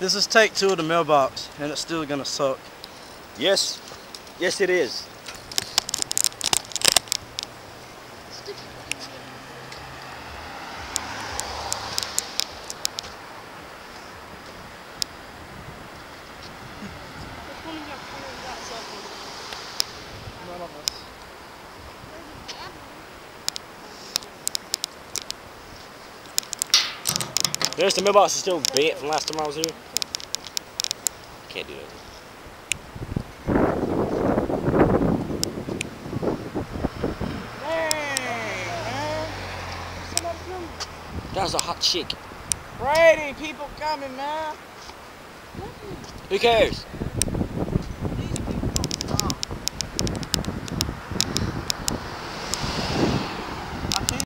This is take two of the mailbox, and it's still gonna suck. Yes. Yes, it is. None of us. There's the mailbox is still bent from last time I was here. Can't do that. That was a hot chick. Brady, people coming, man. Who cares?